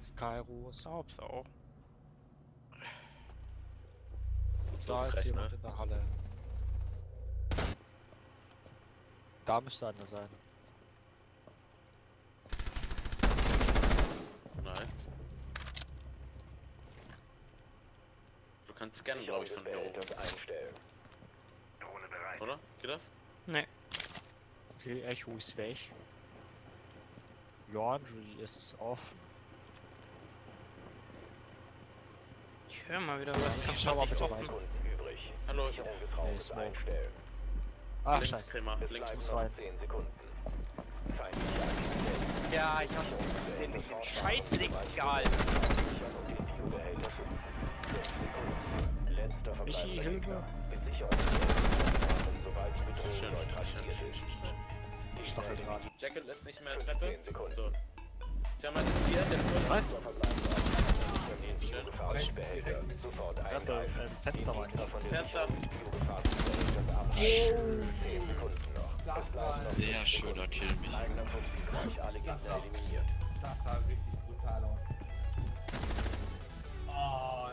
Skyro ist da. Glaub's auch. So Da ist frech, jemand ne? in der Halle. Da müsste einer sein. Nice. Du kannst scannen, glaube ich, von hier oben. einstellen. Oder? Geht das? Nee. Okay, Echo ist weg. Laundry ist off. Ich höre mal wieder was. Ich schau mal bitte übrig. Hallo, des Nee, Smoke. einstellen. Ach, links, scheiße. Krämer, Es links. muss rein. 10 Sekunden. Feindliche Aktivität. Ja, ich hab's gesehen. Scheiße, egal. Biobehälter schützen. 5 Sekunden. Letzter Michi, Hilfe. Schön, schön, schön, schön, schön. Die Stacheldraht. Jacket lässt nicht mehr 15 Treppe. So. Schau mal, das hier, der. Was? Biogefahrgutbehälter. Sofort äh, Fenster rein. Fenster. Sicherung des Biogefahrgutbehälters abhalten. 10 Sekunden noch. Es bleiben noch Sehr schöner. Kill, mich. Das sah richtig brutal aus. Oh.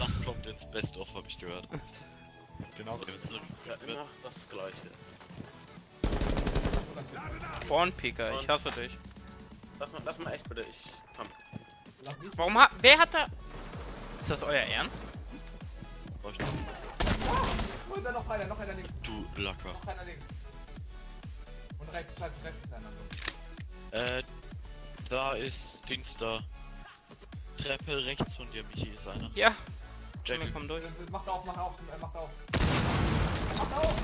Das kommt ins Best-of, hab ich gehört. Genau. Ja, immer das gleiche. Spawn-Picker, ich hasse dich. Lass mal, lass mal echt bitte, ich komm. Warum hat. Wer hat da. Ist das euer Ernst? Brauch ich noch- Und dann noch einer, noch einer links. Du Lacker. Noch einer links. Und rechts, scheiße, rechts ist einer. Äh, da ist Dings da. Treppe rechts von dir, Michi, ist einer. Ja. Jack, kommen durch. Macht auf, macht auf, äh, macht auf. Macht auf!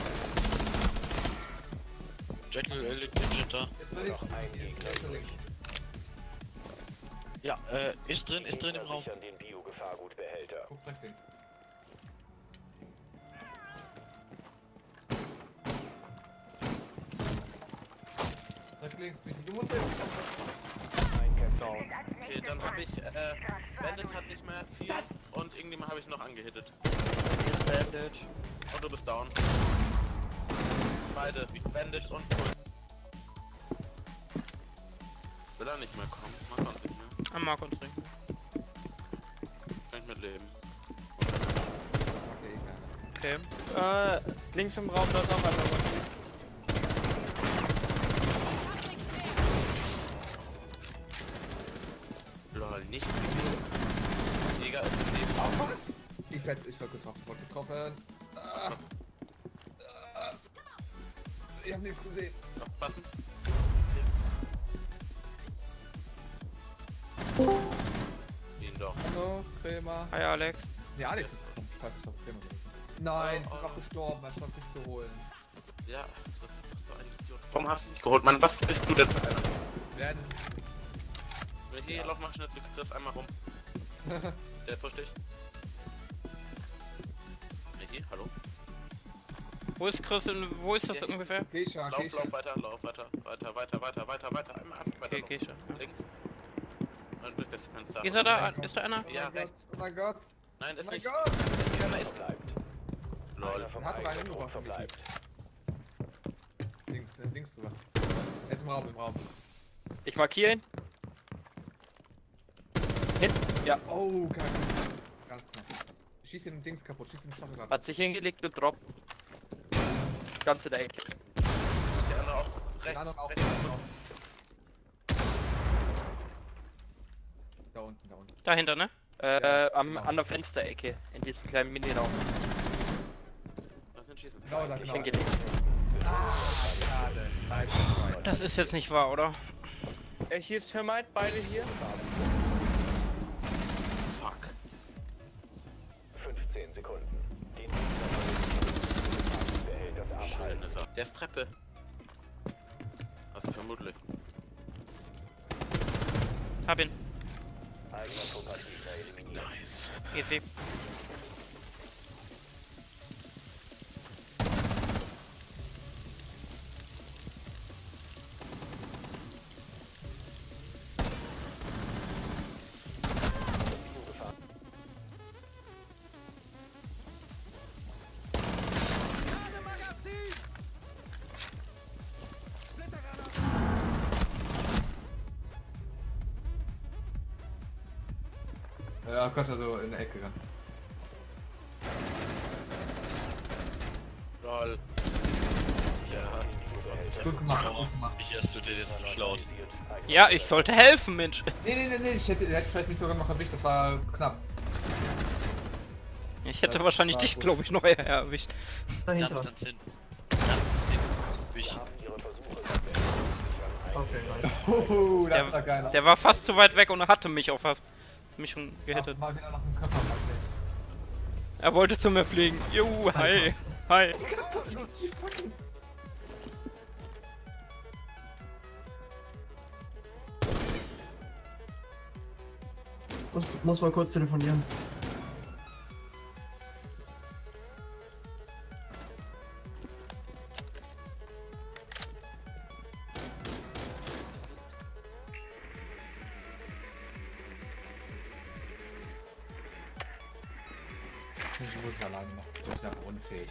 Jekyll äh, liegt da. Jetzt will ich. Noch ein Gegner Ja, äh, ist drin, ist drin im Raum. den Biogefahrgutbehälter. Guck direkt links. Direkt links. Du musst jetzt. Kämpfer. Okay, dann hab ich, äh, Bandit hat nicht mehr viel und irgendjemand habe ich noch angehittet. Ist Bandit. Und du bist down. Beide, Bandit und Puls. Will er nicht mehr kommen? Man nicht mehr. Am Mark und trinken. Kann ich mitleben. Okay, ich Okay. Äh, links im Raum, da ist auch einer. Lol, nicht gesehen. Jäger ist im Leben. Auf was? Ich werd, ich werd getroffen, wurde getroffen. Ah. Ah. Ich hab nichts gesehen. Hi Alex. Ne, Alex ist gekommen. Scheiße, ich hab gesehen. Nein, Oh, sie ist oh. noch gestorben, er stand nicht zu holen. Ja, das ist so ein Idiot. Warum hast du nicht geholt? Mann, was bist du denn für einer? Werden Hier, lauf mal schnell zu Chris einmal rum. Der pusht dich. Michi, hallo? Wo ist Chris? In, wo ist das Ja, ungefähr? Geisha, Lauf, Geisha. lauf weiter, lauf weiter, weiter, weiter, weiter, weiter, weiter, einmal einfach weiter. Okay, schon. Links. Und durch das Fenster. Ist er da? Rechts. Ist da einer? Oh Ja, mein Gott, rechts. Oh mein Gott. Nein, Oh ist mein nicht. Gott. Ja, ist Bleibt. Lol. Einer vom Hat doch einen eigenen Trupp umgebracht, verbleibt. Links, äh, links drüber. Jetzt im Raum, im Raum. Ich markiere ihn. Oh, geil. Ganz knapp. Schieß den Dings kaputt, schieß den Stacheldraht. Hat sich hingelegt und droppt. Ganz in der Ecke. Der andere auch rechts. anderen auch. rechts. Da unten, da unten. Dahinter, ne? Äh, Ja, am, genau. an der Fensterecke. In diesem kleinen Miniraum. Lass ihn schießen. Genau da, genau. Schade. Scheiße. Das ist jetzt nicht wahr, oder? Äh, hier ist Termite, beide hier. Fuck. 15 Sekunden. Den Schön ist er. Der ist Treppe. Also vermutlich. Hab ihn. Easy. Ja, Gott, also in der Ecke ganz. Lol. Ja, Gut gemacht, gut gemacht. Mich hast du dir jetzt geklaut. Ja, ich sollte helfen, Mensch. Nee, nee, nee, nee, ich hätte, hätte vielleicht mich sogar noch erwischt, das war knapp. Ich hätte Das wahrscheinlich dich, glaube ich, noch eher erwischt. Ganz, Dahinter. ganz hinten. Ganz hinten. Mich. Okay, nice. Das Der-. Der war fast zu weit weg und er hatte mich auch fast. Mich schon Ach, gehittet. mal wieder noch einen Körper Er wollte zu mir fliegen. Juhu, hi. Hi. Muss, muss mal kurz telefonieren. Ich muss es alleine machen. Ich bin einfach unfähig.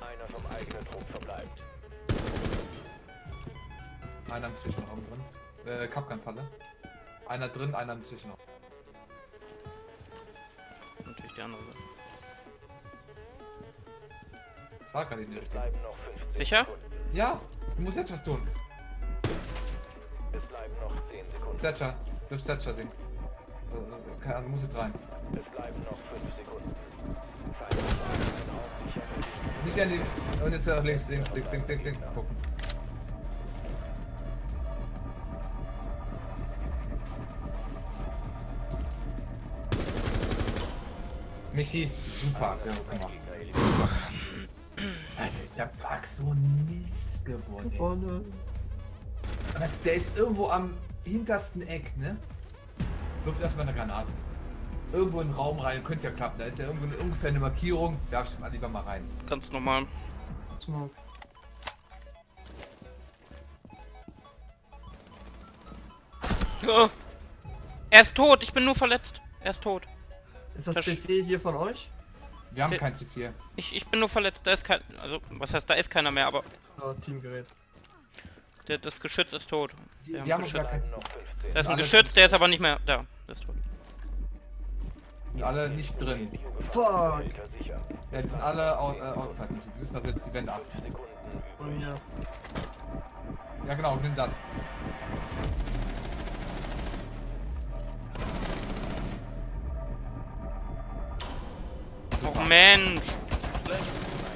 Einer vom eigenen Trupp verbleibt. Einer im Zwischenraum drin. Äh, Kapkan-Falle. Einer drin, einer im Zwischenraum. Natürlich die andere. Das war gerade in die Richtung. bleiben noch 15 Sicher? Sekunden. Ja, du musst jetzt was tun. Es bleiben noch 10 Sekunden. Thatcher, das Thatcher-Ding. Äh, Keine Ahnung, du musst jetzt rein. Es bleiben noch 5 Sekunden. Feinde fahren auf dich an. Nicht an die. Und jetzt nach links, links, links, links, links, links gucken. Michi, super, ja, gemacht. Alter, ist der Bug so mies geworden. ey. Vorne. Was, der ist irgendwo am hintersten Eck, ne? Wirft erstmal eine Granate. Irgendwo in den Raum rein, könnte ja klappen. Da ist ja irgendwo eine, ungefähr eine Markierung. Da stimmt mal lieber mal rein. Ganz normal. Smoke. Oh. Er ist tot, ich bin nur verletzt. Er ist tot. Ist das Das- C4 hier von euch? Wir haben Okay. kein C4. Ich, ich bin nur verletzt, da ist kein. Also, was heißt, da ist keiner mehr, aber Oh, Teamgerät. der, das Geschütz ist tot. Wir haben Wir haben Geschütz. noch 15. Da ist ein Geschütz, der ist aber nicht mehr da. Sind alle nicht drin. Fuck! Ja, die sind alle out, äh, outside. Wir müssen das jetzt die Wände ab. Ja genau, nimm das. Oh Mensch!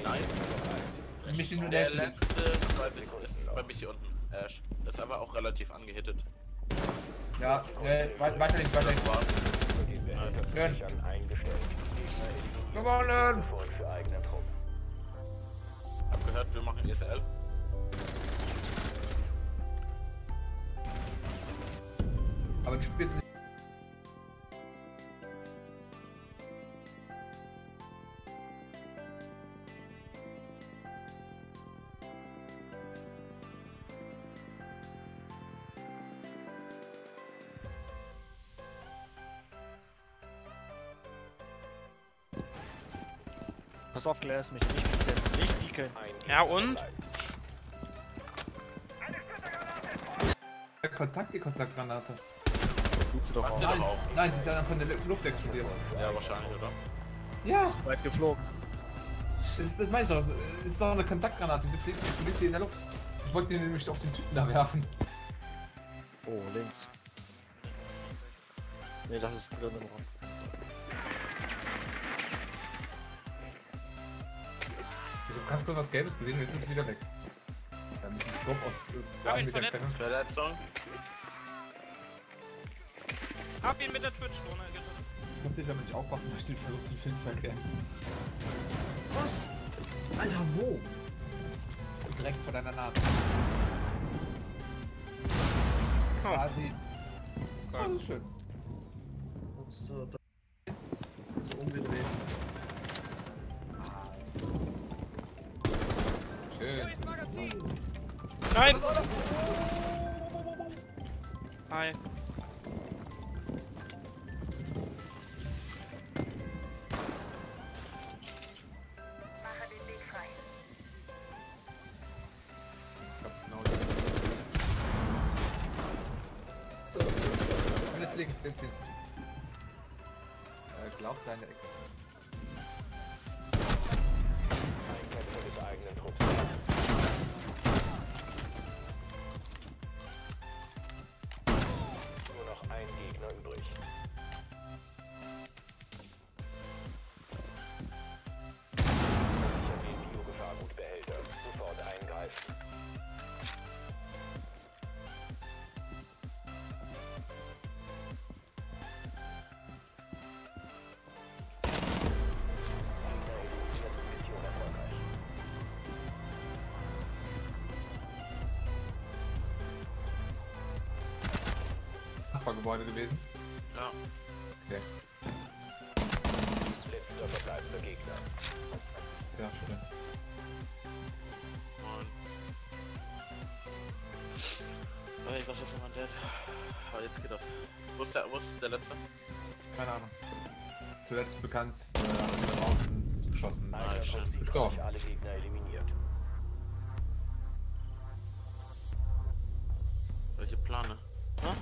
Nice. Michi nur Der der letzte, ist bei mich hier unten. Ash. Ist aber auch relativ angehittet. Ja, äh, weit- weiter links, weiter links. Schön. Gewonnen! Hab gehört, wir machen ESL. Aber du spielst nicht. Pass auf, ist mich nicht pieken. Nicht pieken. Ja und? Kontakt, die Kontaktgranate. Tut sie doch auch. auch. Nein, sie ist ja von der Luft explodiert. Ja, wahrscheinlich, oder? Ja, Ist weit geflogen. das, das meine ich doch. Es ist doch eine Kontaktgranate. Wieso fliegt die, fliegt die in der Luft? Ich wollte die nämlich auf den Typen da werfen. Oh, links. Ne, das ist drin im Raum. Ganz kurz was Gelbes gesehen und jetzt ist es wieder weg. Da mit dem Scope aus ihn mit der. Verletzung. Hab ihn mit der Twitch-Drohne. Ich muss nicht damit aufpassen, weil ich den zu erklären. Was? Alter, wo? Direkt vor deiner Nase. Oh. Quasi. Das ist schön. So, da. So umgedreht. Nein! Hi. Nachbargebäude gewesen. Ja. Okay. Letzter verbleibender Gegner. Ja, schön. Moin. Oh, ich dachte, das ist mein Dad. Aber jetzt geht das. Wo ist der, wo ist der letzte? Keine Ahnung. Zuletzt bekannt, äh, draußen geschossen. Sieg Gestorben. euch alle Gegner eliminiert. Welche Plane? Ha?